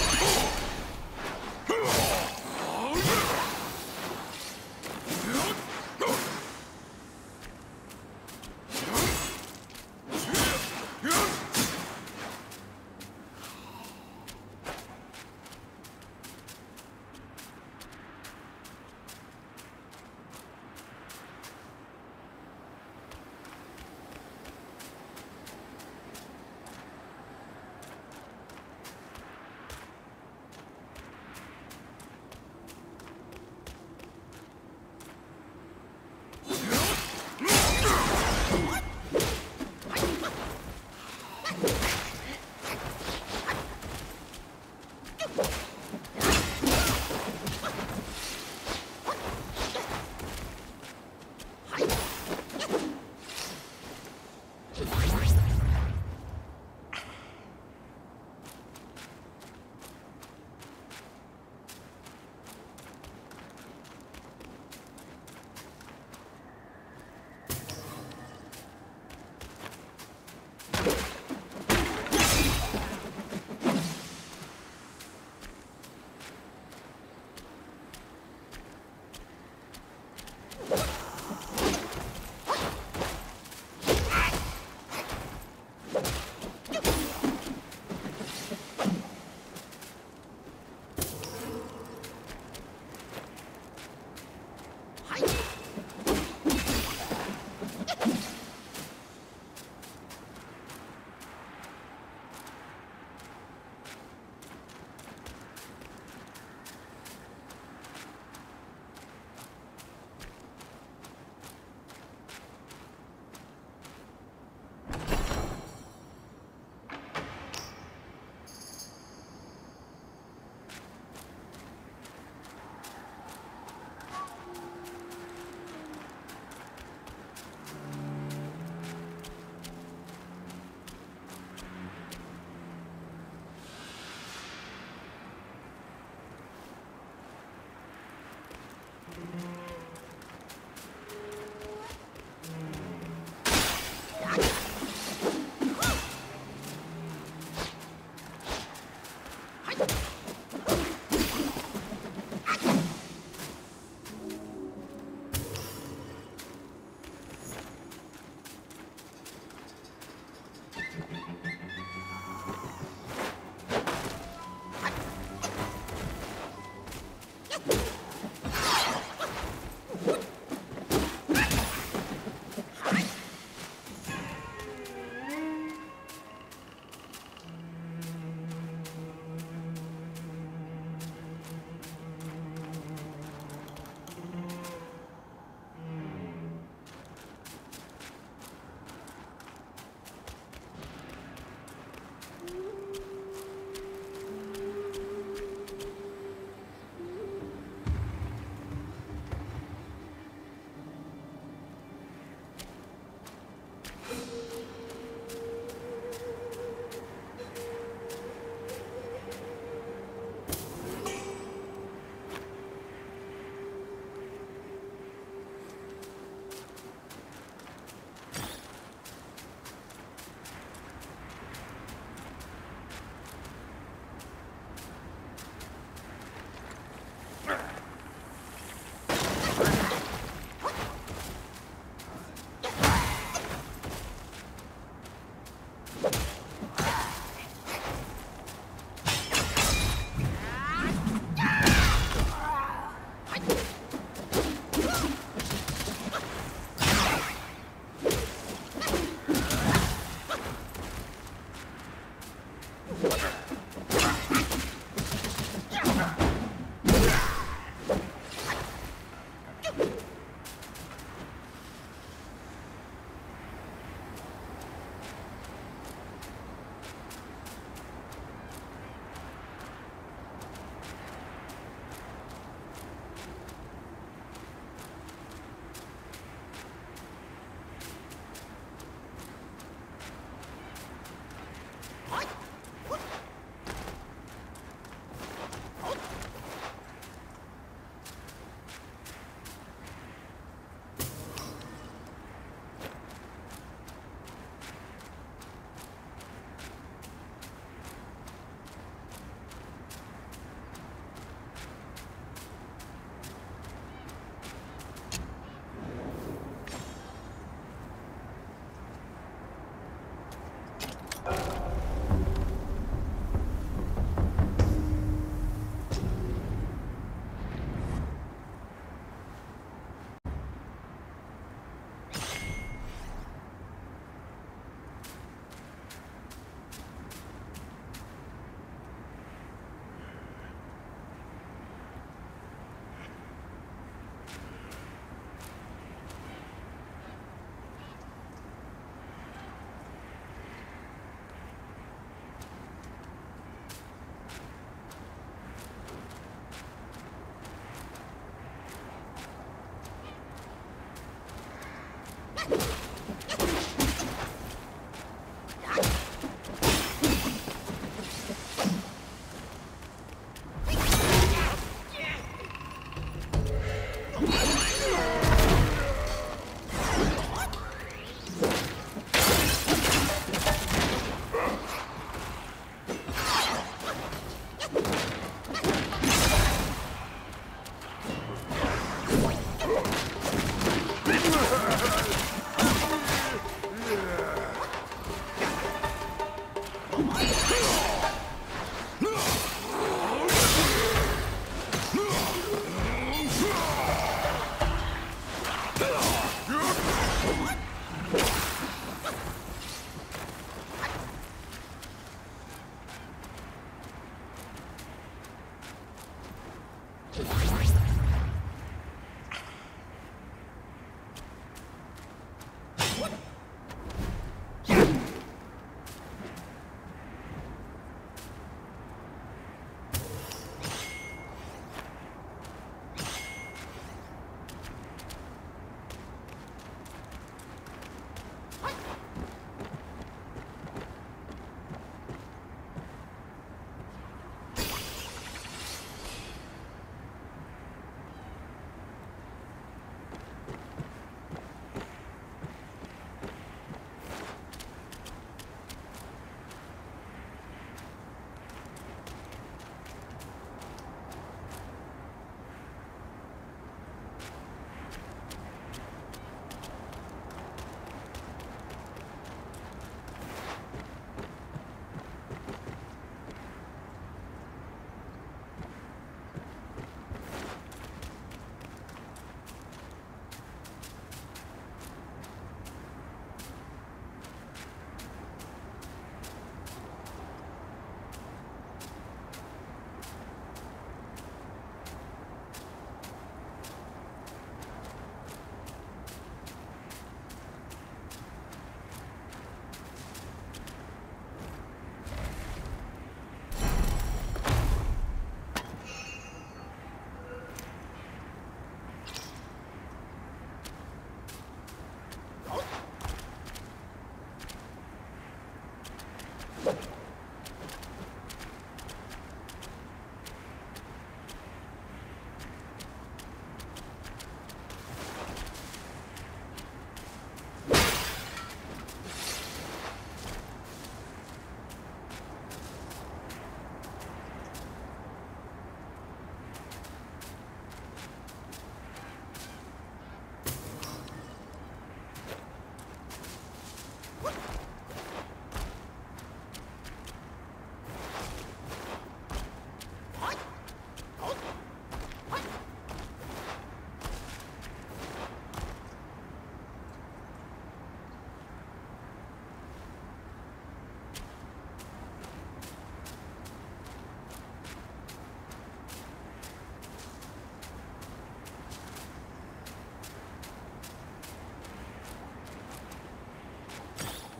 Oh!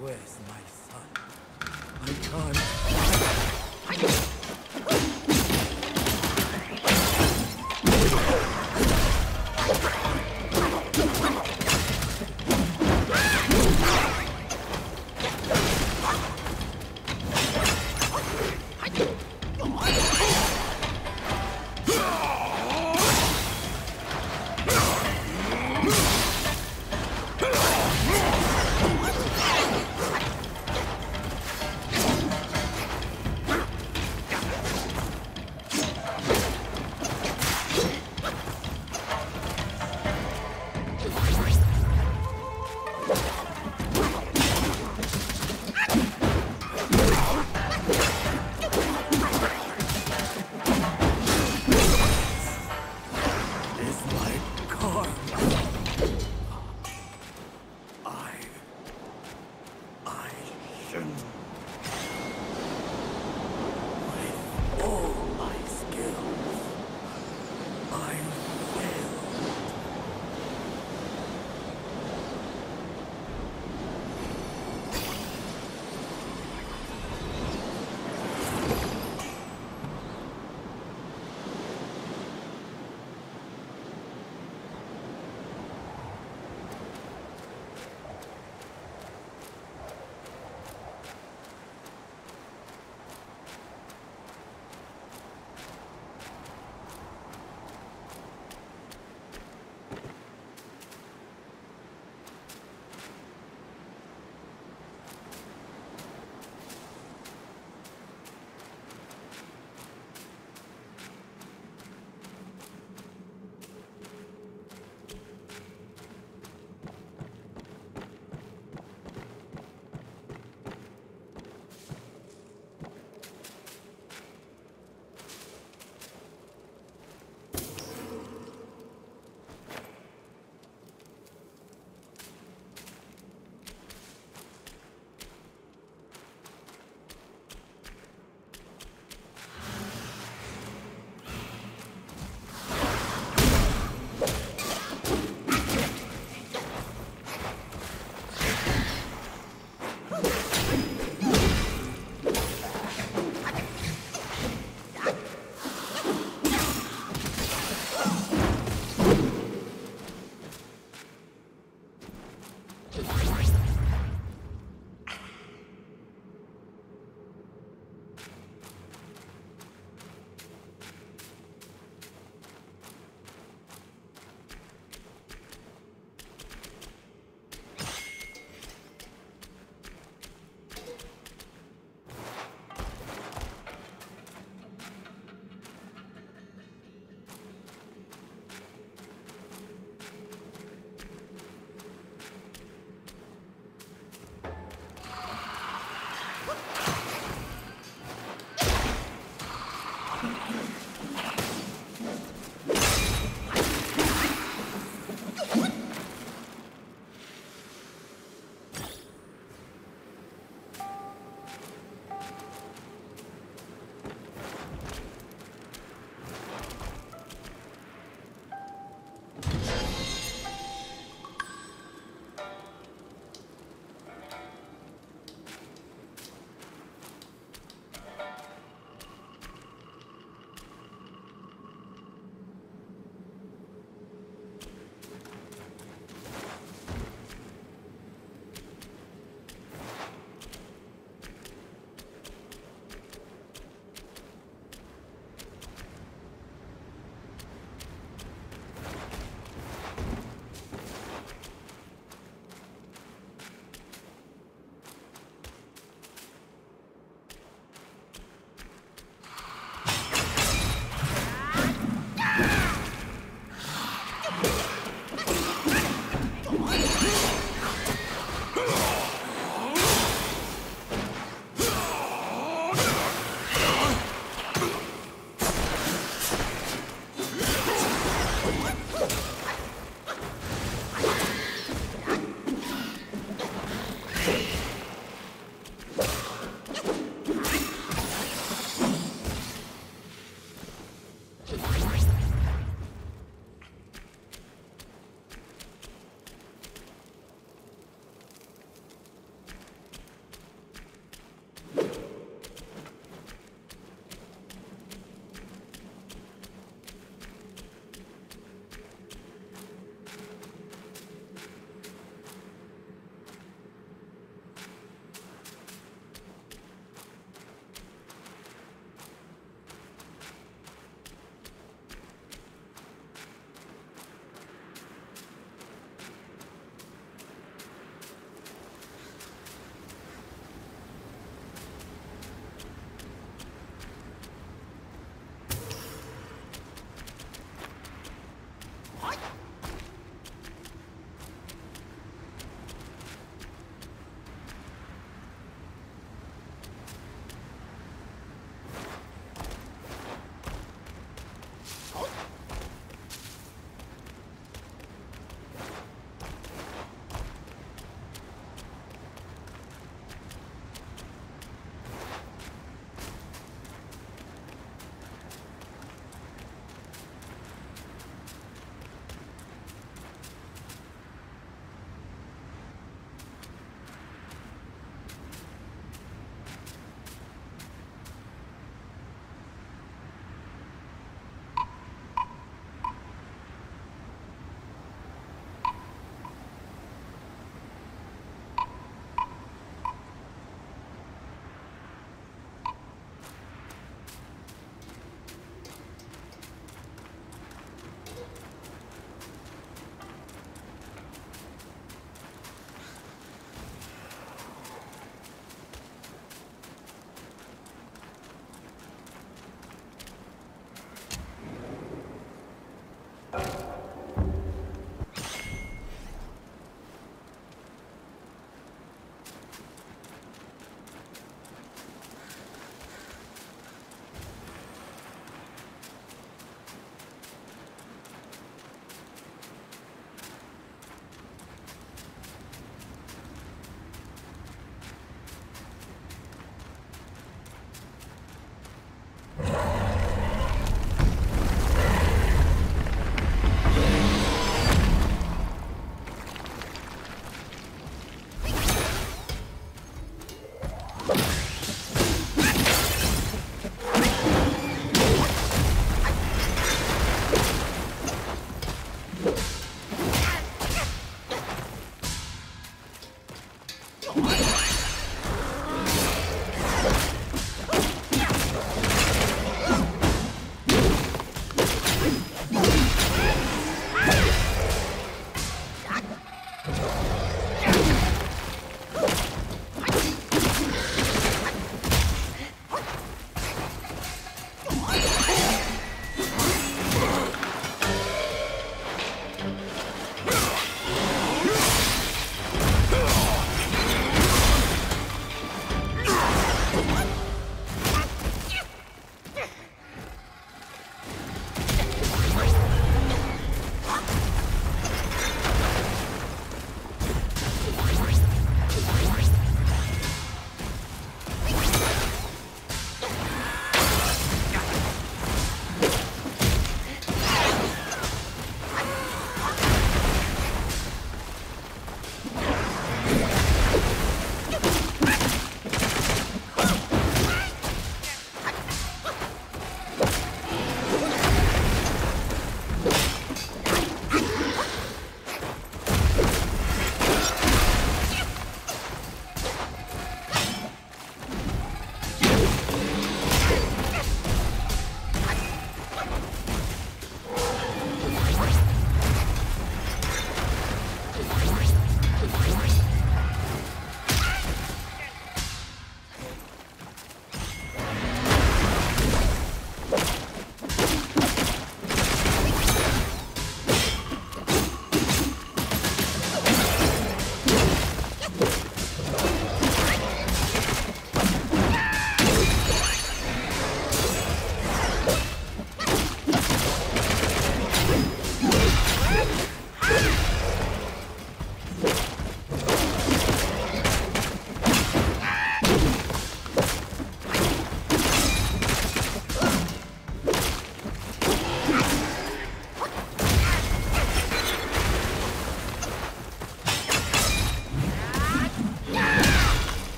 Where's my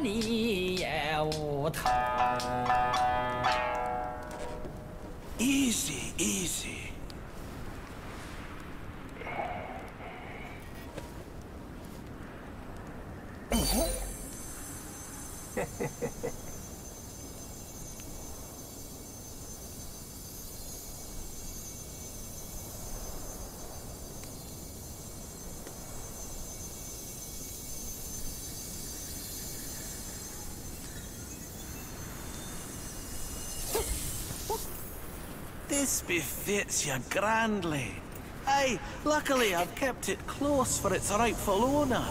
你 This befits you grandly. Aye, luckily I've kept it close for its rightful owner.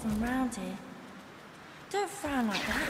From round here. Don't frown like that.